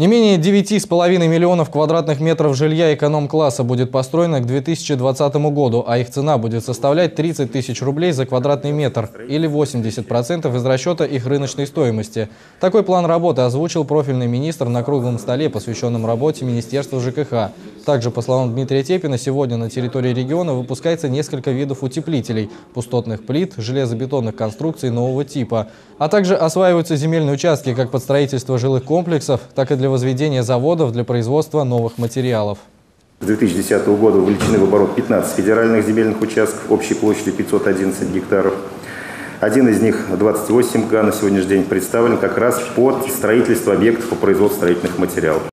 Не менее 9,5 миллионов квадратных метров жилья эконом-класса будет построено к 2020 году, а их цена будет составлять 30 тысяч рублей за квадратный метр или 80% из расчета их рыночной стоимости. Такой план работы озвучил профильный министр на круглом столе, посвященном работе Министерства ЖКХ. Также, по словам Дмитрия Тепина, сегодня на территории региона выпускается несколько видов утеплителей – пустотных плит, железобетонных конструкций нового типа. А также осваиваются земельные участки как под строительство жилых комплексов, так и для возведения заводов для производства новых материалов. С 2010 года увеличены в оборот 15 федеральных земельных участков общей площадью 511 гектаров. Один из них, 28 га, на сегодняшний день представлен как раз под строительство объектов по производству строительных материалов.